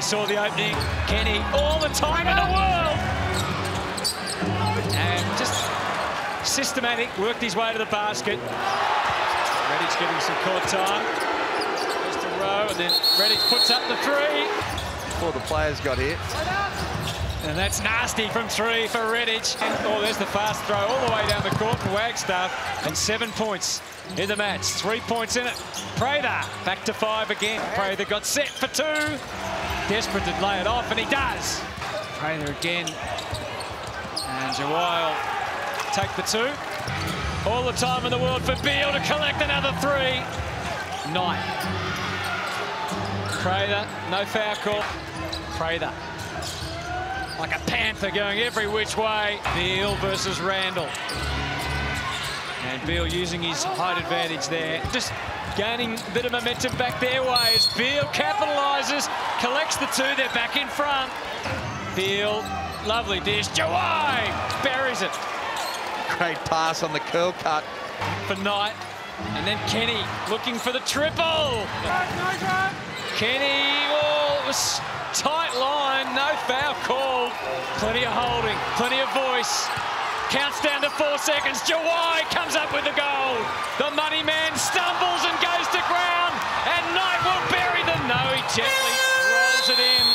he saw the opening. Kenny, all the time in the world. And just systematic, worked his way to the basket. Redhage getting some court time. Just a row, and then Redhage puts up the three. Before the players got here. And that's nasty from three for Redhage. And, oh, there's the fast throw all the way down the court for Wagstaff. And seven points in the match. Three points in it. Prather back to five again. Prather got set for two. Desperate to lay it off, and he does. Prather again. And Jawai take the two. All the time in the world for Beal to collect another three. Knight. Prather, no foul call. Prather. Like a panther going every which way. Beal versus Randle. And Beal using his height advantage there. Just gaining a bit of momentum back their way as Beal capitalises, collects the two, they're back in front. Beal, lovely dish. Jawai buries it Great pass on the curl cut. for Knight. And then Kenny looking for the triple. Kenny, oh, it was tight line, no foul called. Plenty of holding, plenty of voice. Counts down to four seconds. Jawai comes up with the goal. The money man stumbles and goes to ground. And Knight will bury them. No, he gently rolls it in.